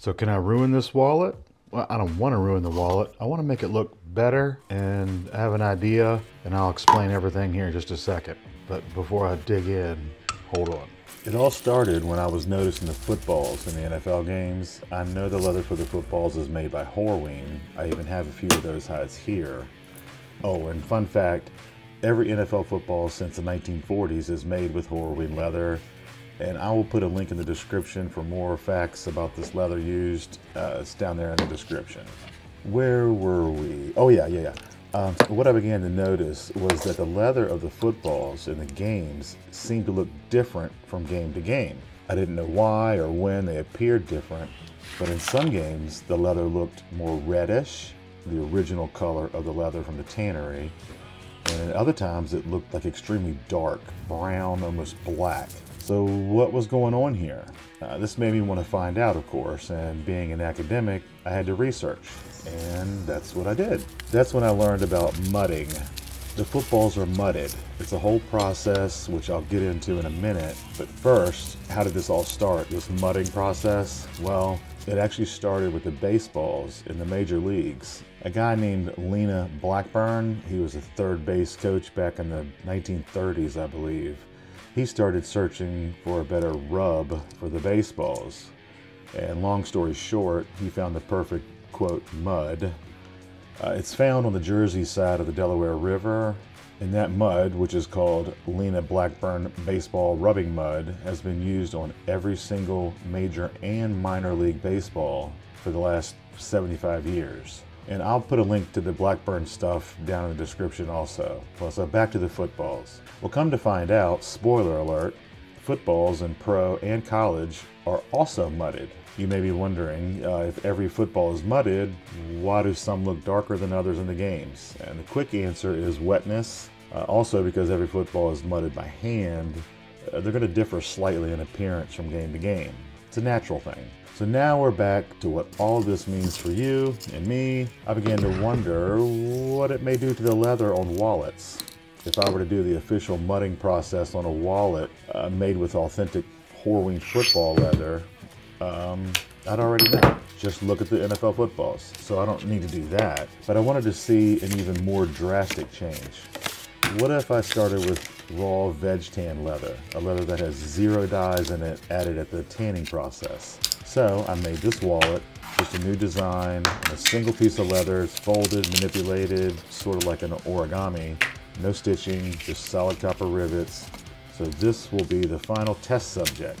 So can I ruin this wallet? Well, I don't want to ruin the wallet. I want to make it look better and I have an idea and I'll explain everything here in just a second. But before I dig in, hold on. It all started when I was noticing the footballs in the NFL games. I know the leather for the footballs is made by Horween. I even have a few of those hides here. Oh, and fun fact, every NFL football since the 1940s is made with Horween leather. And I will put a link in the description for more facts about this leather used. Uh, it's down there in the description. Where were we? Oh yeah, yeah, yeah. Um, what I began to notice was that the leather of the footballs in the games seemed to look different from game to game. I didn't know why or when they appeared different, but in some games the leather looked more reddish, the original color of the leather from the tannery, and at other times it looked like extremely dark, brown, almost black. So what was going on here? Uh, this made me want to find out, of course, and being an academic, I had to research. And that's what I did. That's when I learned about mudding. The footballs are mudded. It's a whole process, which I'll get into in a minute. But first, how did this all start, this mudding process? Well, it actually started with the baseballs in the major leagues. A guy named Lena Blackburn, he was a third base coach back in the 1930s, I believe. He started searching for a better rub for the baseballs. And long story short, he found the perfect quote, mud. Uh, it's found on the Jersey side of the Delaware River, and that mud, which is called Lena Blackburn Baseball Rubbing Mud, has been used on every single major and minor league baseball for the last 75 years. And I'll put a link to the Blackburn stuff down in the description also. Well, so back to the footballs. Well, come to find out, spoiler alert, footballs in pro and college are also mudded. You may be wondering uh, if every football is mudded, why do some look darker than others in the games? And the quick answer is wetness. Uh, also, because every football is mudded by hand, uh, they're going to differ slightly in appearance from game to game. It's a natural thing. So now we're back to what all this means for you and me. I began to wonder what it may do to the leather on wallets. If I were to do the official mudding process on a wallet uh, made with authentic Horween football leather, um, I'd already know. Just look at the NFL footballs. So I don't need to do that. But I wanted to see an even more drastic change. What if I started with raw veg tan leather, a leather that has zero dyes in it added at the tanning process? So I made this wallet, just a new design, a single piece of leather, it's folded, manipulated, sort of like an origami, no stitching, just solid copper rivets. So this will be the final test subject.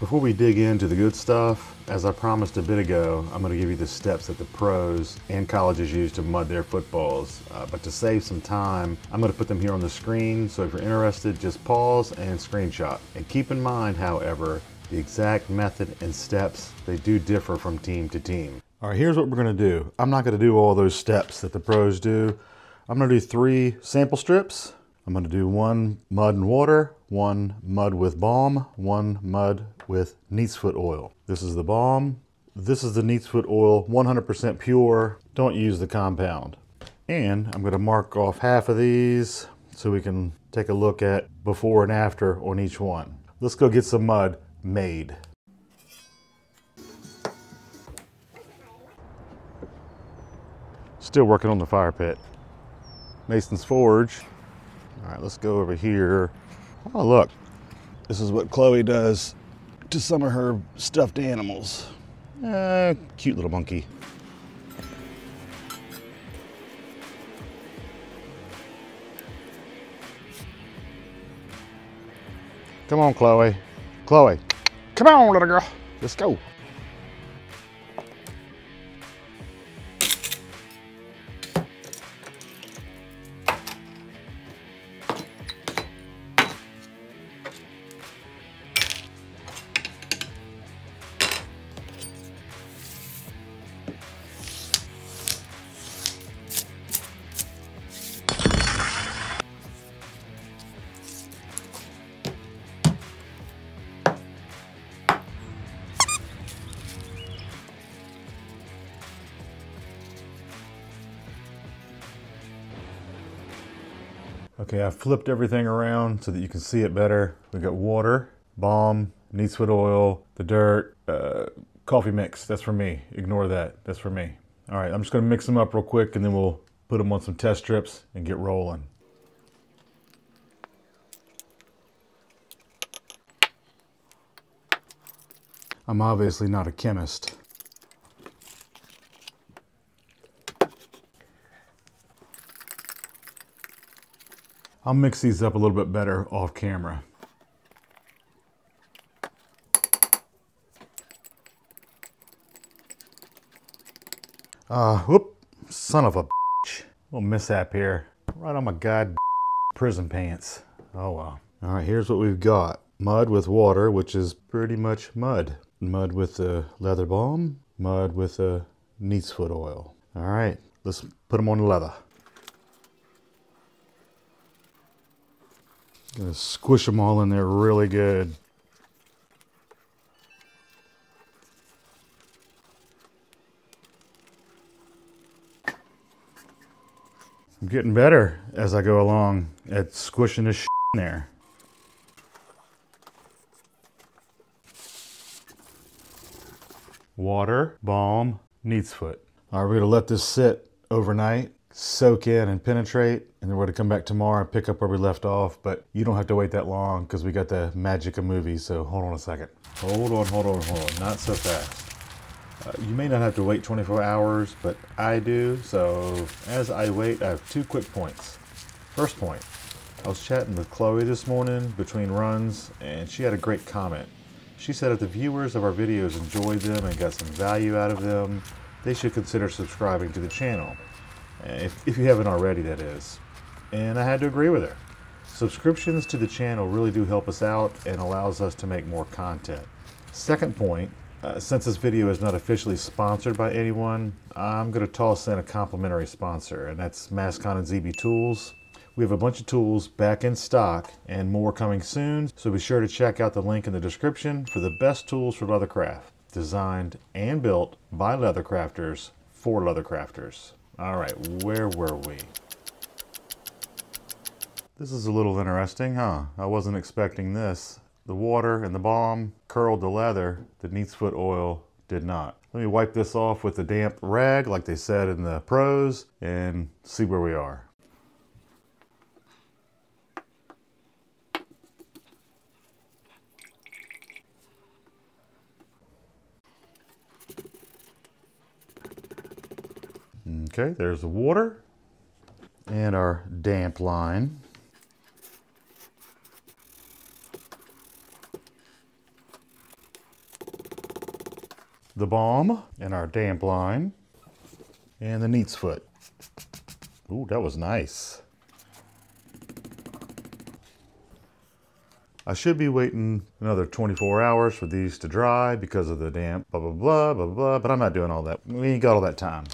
Before we dig into the good stuff, as I promised a bit ago, I'm going to give you the steps that the pros and colleges use to mud their footballs. Uh, but to save some time, I'm going to put them here on the screen, so if you're interested, just pause and screenshot. And keep in mind, however, the exact method and steps, they do differ from team to team. All right, here's what we're going to do. I'm not going to do all those steps that the pros do. I'm going to do three sample strips. I'm going to do one mud and water, one mud with balm, one mud with neatsfoot oil. This is the balm. This is the neatsfoot oil, 100% pure. Don't use the compound. And I'm gonna mark off half of these so we can take a look at before and after on each one. Let's go get some mud made. Still working on the fire pit. Mason's Forge. All right, let's go over here. Oh, look. This is what Chloe does to some of her stuffed animals. Uh, cute little monkey. Come on, Chloe. Chloe, come on, little girl. Let's go. Okay, I've flipped everything around so that you can see it better. We got water, balm, neatsfoot oil, the dirt, uh, coffee mix. That's for me. Ignore that. That's for me. All right, I'm just gonna mix them up real quick and then we'll put them on some test strips and get rolling. I'm obviously not a chemist. I'll mix these up a little bit better off camera. Uh, whoop, son of a bitch. Little mishap here. Right on my god prison pants. Oh well. All right, here's what we've got. Mud with water, which is pretty much mud. Mud with the leather balm, mud with the neat's foot oil. All right, let's put them on the leather. Gonna squish them all in there really good. I'm getting better as I go along at squishing this in there. Water, balm, neat's foot. All right, we're gonna let this sit overnight, soak in and penetrate, and then we're gonna come back tomorrow and pick up where we left off, but you don't have to wait that long because we got the magic of movies, so hold on a second. Hold on, hold on, hold on, not so fast. Uh, you may not have to wait 24 hours, but I do. So as I wait, I have two quick points. First point, I was chatting with Chloe this morning between runs, and she had a great comment. She said if the viewers of our videos enjoyed them and got some value out of them, they should consider subscribing to the channel. If, if you haven't already, that is. And I had to agree with her. Subscriptions to the channel really do help us out and allows us to make more content. Second point, uh, since this video is not officially sponsored by anyone, I'm going to toss in a complimentary sponsor, and that's Mascon and ZeeBee Tools. We have a bunch of tools back in stock and more coming soon, so be sure to check out the link in the description for the best tools for leathercraft, designed and built by leathercrafters for leathercrafters. All right, where were we? This is a little interesting, huh? I wasn't expecting this. The water and the balm curled the leather, the neat's foot oil did not. Let me wipe this off with a damp rag like they said in the pros and see where we are. Okay, there's the water and our damp line. the balm and our damp line and the neat's foot. Ooh, that was nice. I should be waiting another 24 hours for these to dry because of the damp, blah, blah, blah, blah, blah, but I'm not doing all that. We ain't got all that time.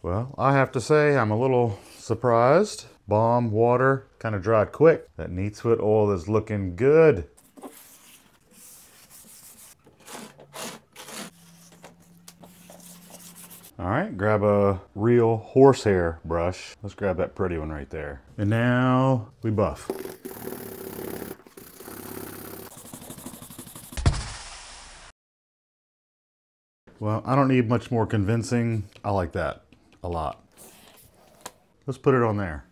Well, I have to say I'm a little surprised. Balm, water, kind of dried quick. That neat's foot oil is looking good. All right, grab a real horsehair brush. Let's grab that pretty one right there. And now we buff. Well, I don't need much more convincing. I like that a lot. Let's put it on there.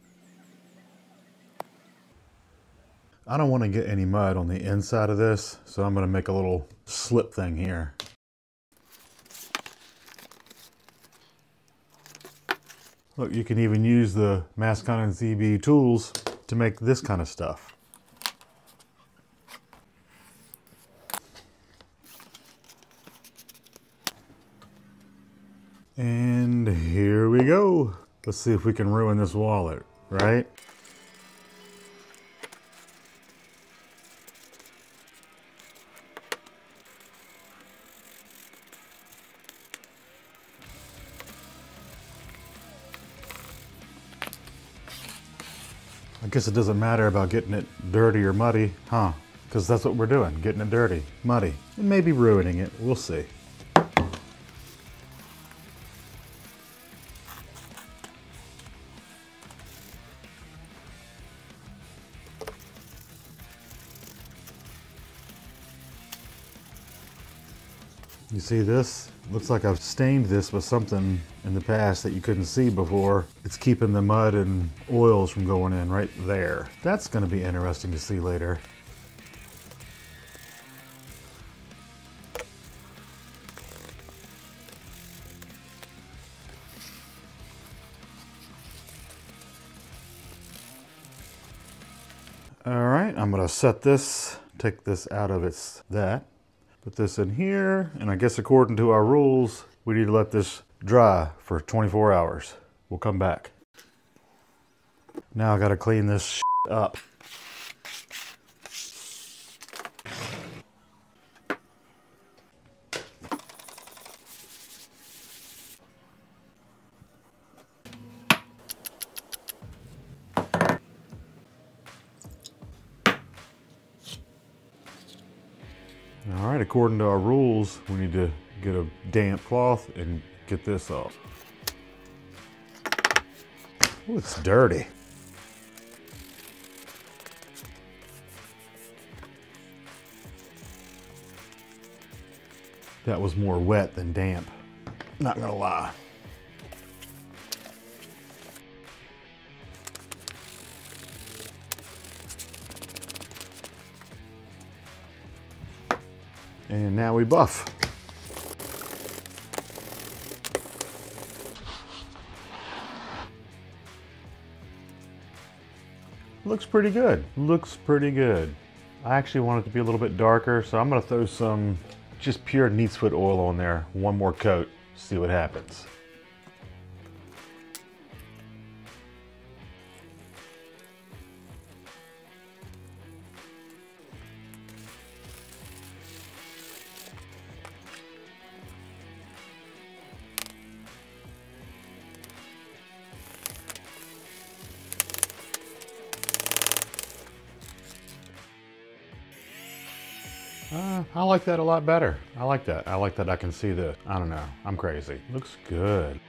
I don't want to get any mud on the inside of this, so I'm going to make a little slip thing here. Look, you can even use the Mascon and ZeeBee tools to make this kind of stuff. And here. Let's see if we can ruin this wallet, right? I guess it doesn't matter about getting it dirty or muddy, huh? Because that's what we're doing, getting it dirty, muddy, and maybe ruining it. We'll see. You see this? Looks like I've stained this with something in the past that you couldn't see before. It's keeping the mud and oils from going in right there. That's gonna be interesting to see later. All right, I'm gonna set this, take this out of its that, put this in here, and I guess according to our rules, we need to let this dry for 24 hours. We'll come back. Now I gotta clean this up. All right, according to our rules, we need to get a damp cloth and get this off. Ooh, it's dirty. That was more wet than damp. Not gonna lie. And now we buff. Looks pretty good. Looks pretty good. I actually want it to be a little bit darker, so I'm gonna throw some just pure neat's foot oil on there. One more coat, see what happens. I like that a lot better. I like that. I like that I can see this. I don't know. I'm crazy. Looks good.